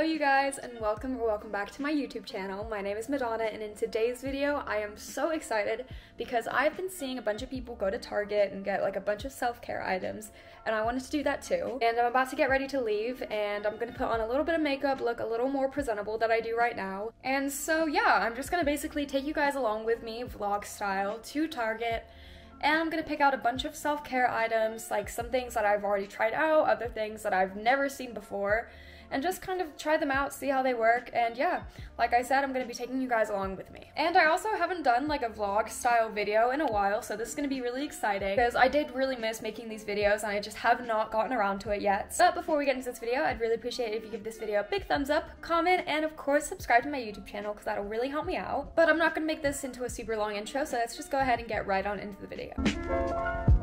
Hello you guys and welcome or welcome back to my YouTube channel. My name is Madonna and in today's video I am so excited because I've been seeing a bunch of people go to Target and get like a bunch of self-care items and I wanted to do that too. And I'm about to get ready to leave and I'm gonna put on a little bit of makeup, look a little more presentable than I do right now. And so yeah, I'm just gonna basically take you guys along with me vlog style to Target and I'm gonna pick out a bunch of self-care items, like some things that I've already tried out, other things that I've never seen before, and just kind of try them out, see how they work, and yeah, like I said, I'm gonna be taking you guys along with me. And I also haven't done like a vlog style video in a while, so this is gonna be really exciting, because I did really miss making these videos, and I just have not gotten around to it yet. But before we get into this video, I'd really appreciate it if you give this video a big thumbs up, comment, and of course subscribe to my YouTube channel, because that'll really help me out. But I'm not gonna make this into a super long intro, so let's just go ahead and get right on into the video.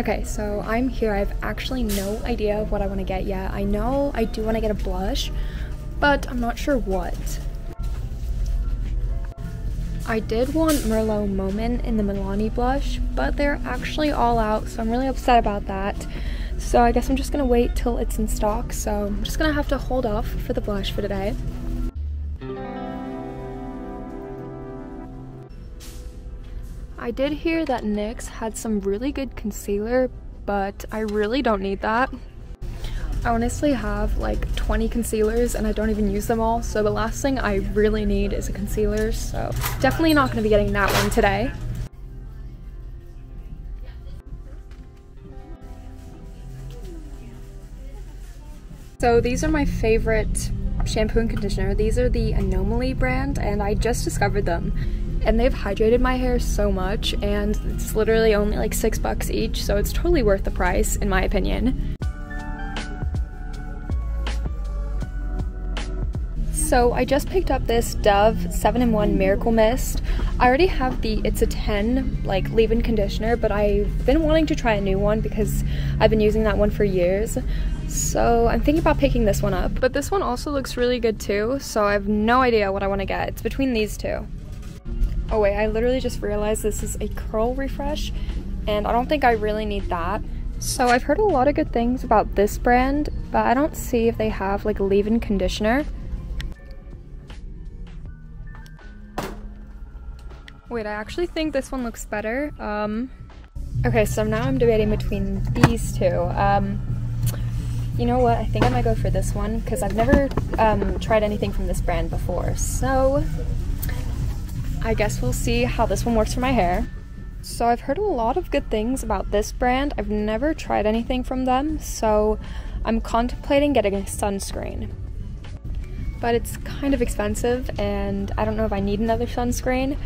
Okay, so I'm here. I have actually no idea of what I want to get yet. I know I do want to get a blush, but I'm not sure what. I did want Merlot Moment in the Milani blush, but they're actually all out, so I'm really upset about that. So I guess I'm just gonna wait till it's in stock, so I'm just gonna have to hold off for the blush for today. I did hear that NYX had some really good concealer, but I really don't need that. I honestly have like 20 concealers and I don't even use them all, so the last thing I really need is a concealer, so definitely not going to be getting that one today. So these are my favorite shampoo and conditioner. These are the Anomaly brand and I just discovered them and they've hydrated my hair so much and it's literally only like six bucks each so it's totally worth the price in my opinion So I just picked up this Dove 7-in-1 Miracle Mist. I already have the It's a 10 like leave-in conditioner, but I've been wanting to try a new one because I've been using that one for years. So I'm thinking about picking this one up. But this one also looks really good too, so I have no idea what I want to get. It's between these two. Oh wait, I literally just realized this is a curl refresh and I don't think I really need that. So I've heard a lot of good things about this brand, but I don't see if they have like a leave-in conditioner. Wait, I actually think this one looks better. Um, okay, so now I'm debating between these two. Um, you know what, I think I might go for this one because I've never um, tried anything from this brand before. So I guess we'll see how this one works for my hair. So I've heard a lot of good things about this brand. I've never tried anything from them, so I'm contemplating getting a sunscreen. But it's kind of expensive and I don't know if I need another sunscreen.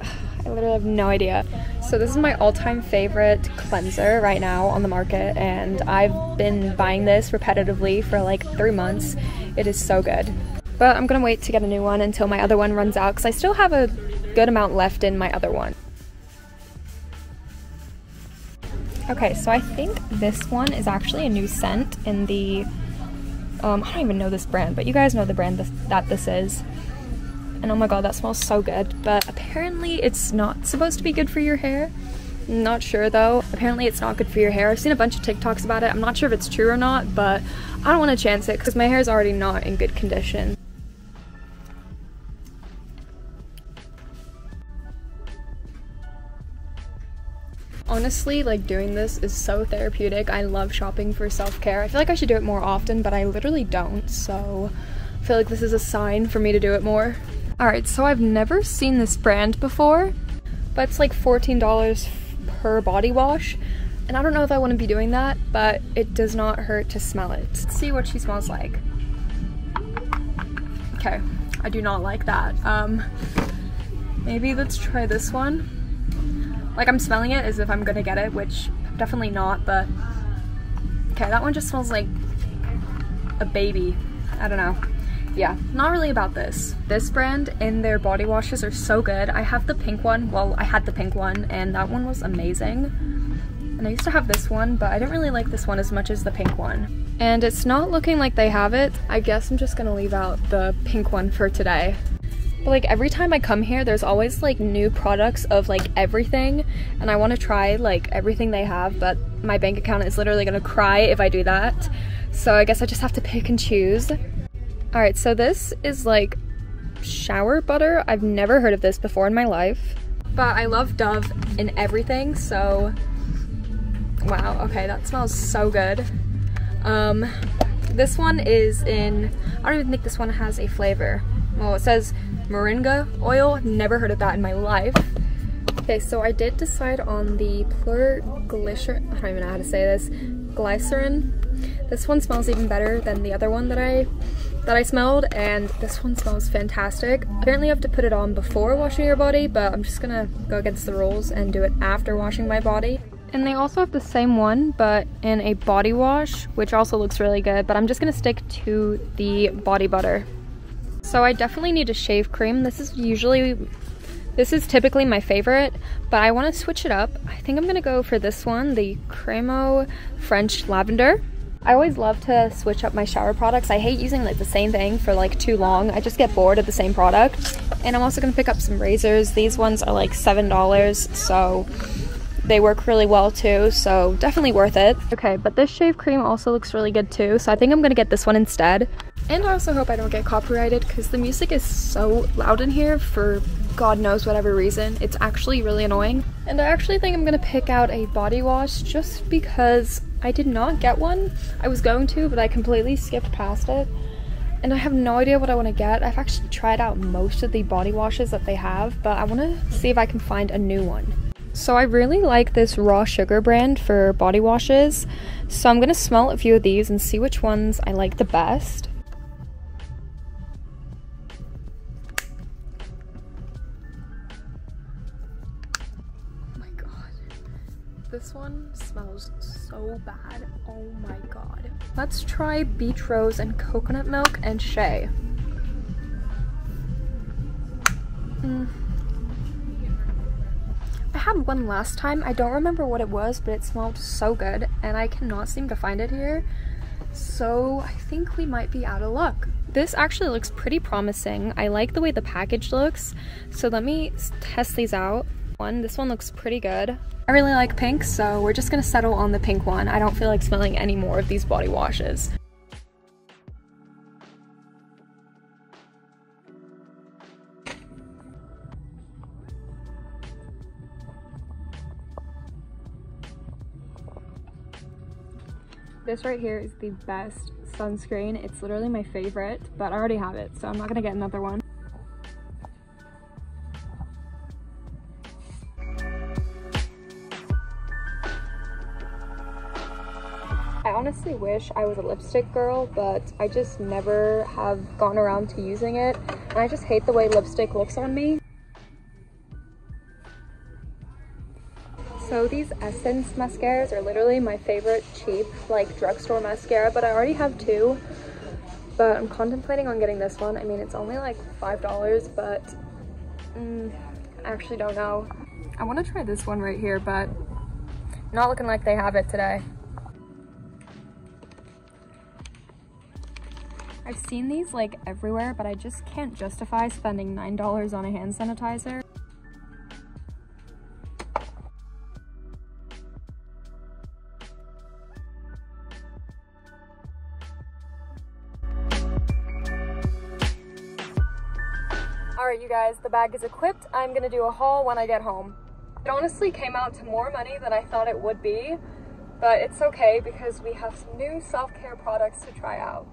I literally have no idea. So this is my all-time favorite cleanser right now on the market and I've been buying this repetitively for like three months. It is so good. But I'm gonna wait to get a new one until my other one runs out because I still have a good amount left in my other one. Okay, so I think this one is actually a new scent in the, um, I don't even know this brand, but you guys know the brand this, that this is. And oh my god, that smells so good. But apparently it's not supposed to be good for your hair. Not sure though. Apparently it's not good for your hair. I've seen a bunch of TikToks about it. I'm not sure if it's true or not, but I don't want to chance it because my hair is already not in good condition. Honestly, like doing this is so therapeutic. I love shopping for self-care. I feel like I should do it more often, but I literally don't. So I feel like this is a sign for me to do it more. All right, so I've never seen this brand before, but it's like $14 per body wash. And I don't know if I want to be doing that, but it does not hurt to smell it. Let's see what she smells like. Okay, I do not like that. Um, maybe let's try this one. Like I'm smelling it as if I'm gonna get it, which definitely not, but okay, that one just smells like a baby. I don't know. Yeah, not really about this. This brand and their body washes are so good. I have the pink one. Well, I had the pink one and that one was amazing. And I used to have this one, but I didn't really like this one as much as the pink one. And it's not looking like they have it. I guess I'm just gonna leave out the pink one for today. But like every time I come here, there's always like new products of like everything. And I wanna try like everything they have, but my bank account is literally gonna cry if I do that. So I guess I just have to pick and choose. All right, so this is like shower butter. I've never heard of this before in my life, but I love Dove in everything, so wow, okay, that smells so good. Um, this one is in, I don't even think this one has a flavor. Well, it says moringa oil, never heard of that in my life. Okay, so I did decide on the Plur Glycerin, I don't even know how to say this, glycerin. This one smells even better than the other one that I that I smelled and this one smells fantastic. Apparently you have to put it on before washing your body but I'm just gonna go against the rules and do it after washing my body. And they also have the same one but in a body wash which also looks really good but I'm just gonna stick to the body butter. So I definitely need a shave cream. This is usually this is typically my favorite, but I want to switch it up. I think I'm to go for this one, the Cremo French Lavender. I always love to switch up my shower products. I hate using like the same thing for like too long. I just get bored of the same product. And I'm also gonna pick up some razors. These ones are like $7, so they work really well too, so definitely worth it. Okay, but this shave cream also looks really good too, so I think I'm gonna get this one instead. And I also hope I don't get copyrighted because the music is so loud in here for god knows whatever reason. It's actually really annoying. And I actually think I'm gonna pick out a body wash just because I did not get one. I was going to, but I completely skipped past it. And I have no idea what I want to get. I've actually tried out most of the body washes that they have, but I want to see if I can find a new one. So I really like this Raw Sugar brand for body washes. So I'm going to smell a few of these and see which ones I like the best. This one smells so bad. Oh my god. Let's try beach rose and coconut milk and shea. Mm. I had one last time. I don't remember what it was, but it smelled so good and I cannot seem to find it here. So I think we might be out of luck. This actually looks pretty promising. I like the way the package looks. So let me test these out one. This one looks pretty good. I really like pink, so we're just gonna settle on the pink one. I don't feel like smelling any more of these body washes. This right here is the best sunscreen. It's literally my favorite, but I already have it, so I'm not gonna get another one. Honestly wish I was a lipstick girl, but I just never have gone around to using it. And I just hate the way lipstick looks on me. So these Essence mascaras are literally my favorite cheap, like drugstore mascara, but I already have two. But I'm contemplating on getting this one. I mean, it's only like $5, but mm, I actually don't know. I want to try this one right here, but not looking like they have it today. I've seen these like everywhere, but I just can't justify spending $9 on a hand sanitizer. Alright you guys, the bag is equipped. I'm gonna do a haul when I get home. It honestly came out to more money than I thought it would be, but it's okay because we have some new self-care products to try out.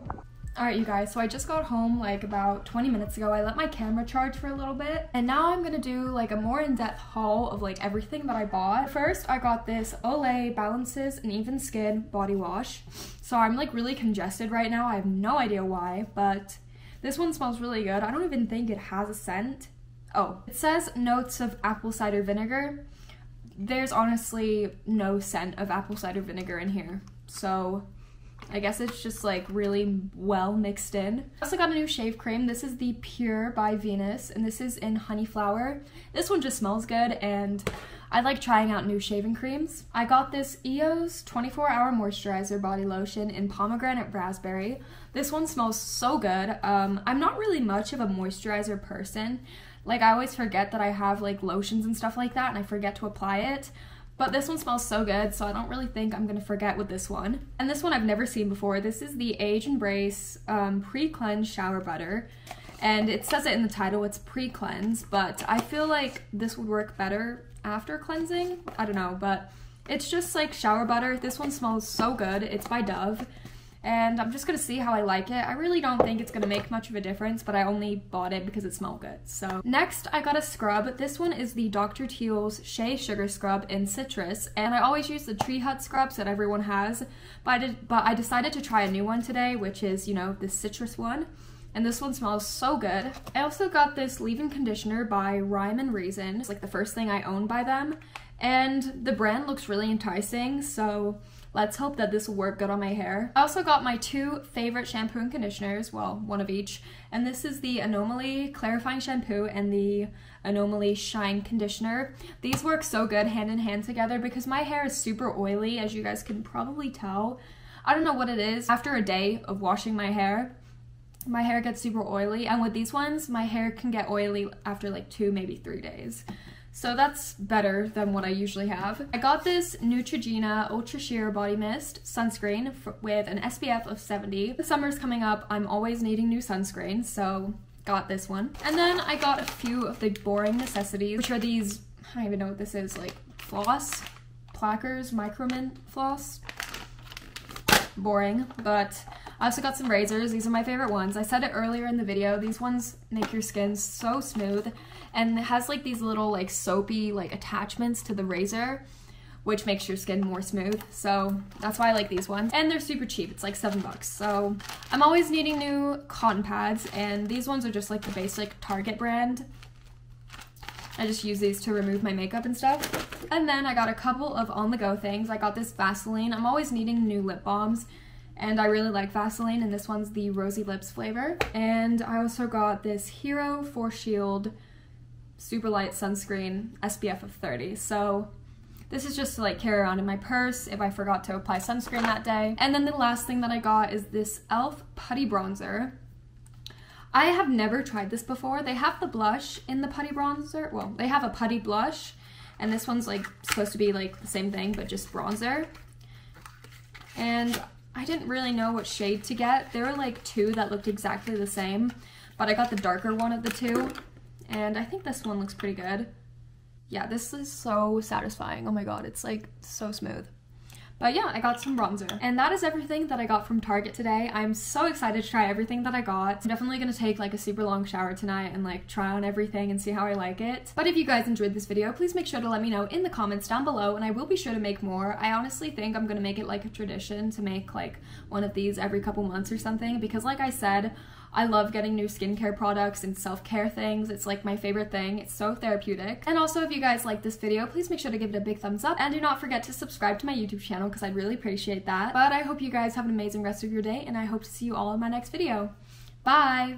Alright you guys, so I just got home like about 20 minutes ago. I let my camera charge for a little bit and now I'm gonna do like a more in-depth haul of like everything that I bought. First, I got this Olay Balances and Even Skin body wash. So I'm like really congested right now. I have no idea why, but this one smells really good. I don't even think it has a scent. Oh, it says notes of apple cider vinegar. There's honestly no scent of apple cider vinegar in here. So I guess it's just like really well mixed in. I also got a new shave cream. This is the Pure by Venus and this is in honey flower. This one just smells good and I like trying out new shaving creams. I got this EOS 24 Hour Moisturizer Body Lotion in Pomegranate Raspberry. This one smells so good. Um, I'm not really much of a moisturizer person. Like, I always forget that I have, like, lotions and stuff like that, and I forget to apply it. But this one smells so good, so I don't really think I'm gonna forget with this one. And this one I've never seen before. This is the Age Embrace um, Pre-Cleanse Shower Butter. And it says it in the title, it's pre-cleanse, but I feel like this would work better after cleansing. I don't know, but it's just like shower butter. This one smells so good. It's by Dove. And I'm just gonna see how I like it. I really don't think it's gonna make much of a difference, but I only bought it because it smelled good. So next I got a scrub. This one is the Dr. Teal's Shea Sugar Scrub in Citrus. And I always use the Tree Hut scrubs that everyone has, but I, did, but I decided to try a new one today, which is, you know, the citrus one and this one smells so good. I also got this leave-in conditioner by Rhyme and Reason. It's like the first thing I own by them, and the brand looks really enticing, so let's hope that this will work good on my hair. I also got my two favorite shampoo and conditioners, well, one of each, and this is the Anomaly Clarifying Shampoo and the Anomaly Shine Conditioner. These work so good hand in hand together because my hair is super oily, as you guys can probably tell. I don't know what it is. After a day of washing my hair, my hair gets super oily and with these ones my hair can get oily after like two maybe three days so that's better than what I usually have. I got this Neutrogena Ultra Sheer Body Mist sunscreen with an SPF of 70. The summer's coming up, I'm always needing new sunscreen, so got this one. And then I got a few of the boring necessities, which are these, I don't even know what this is, like floss, plackers, micromint floss. Boring, but I also got some razors. These are my favorite ones. I said it earlier in the video. These ones make your skin so smooth and it has like these little like soapy like attachments to the razor which makes your skin more smooth. So that's why I like these ones. And they're super cheap. It's like seven bucks. So I'm always needing new cotton pads and these ones are just like the basic Target brand. I just use these to remove my makeup and stuff. And then I got a couple of on-the-go things. I got this Vaseline. I'm always needing new lip balms and I really like Vaseline, and this one's the Rosy Lips flavor. And I also got this Hero Force Shield Super Light Sunscreen SPF of 30. So this is just to like carry around in my purse if I forgot to apply sunscreen that day. And then the last thing that I got is this e.l.f. Putty Bronzer. I have never tried this before. They have the blush in the putty bronzer. Well, they have a putty blush, and this one's like supposed to be like the same thing, but just bronzer. And I didn't really know what shade to get. There were like two that looked exactly the same, but I got the darker one of the two, and I think this one looks pretty good. Yeah, this is so satisfying. Oh my god, it's like so smooth. But yeah, I got some bronzer. And that is everything that I got from Target today. I'm so excited to try everything that I got. I'm definitely gonna take like a super long shower tonight and like try on everything and see how I like it. But if you guys enjoyed this video, please make sure to let me know in the comments down below and I will be sure to make more. I honestly think I'm gonna make it like a tradition to make like one of these every couple months or something because like I said, I love getting new skincare products and self-care things. It's like my favorite thing. It's so therapeutic. And also if you guys like this video, please make sure to give it a big thumbs up and do not forget to subscribe to my YouTube channel because I'd really appreciate that. But I hope you guys have an amazing rest of your day and I hope to see you all in my next video. Bye!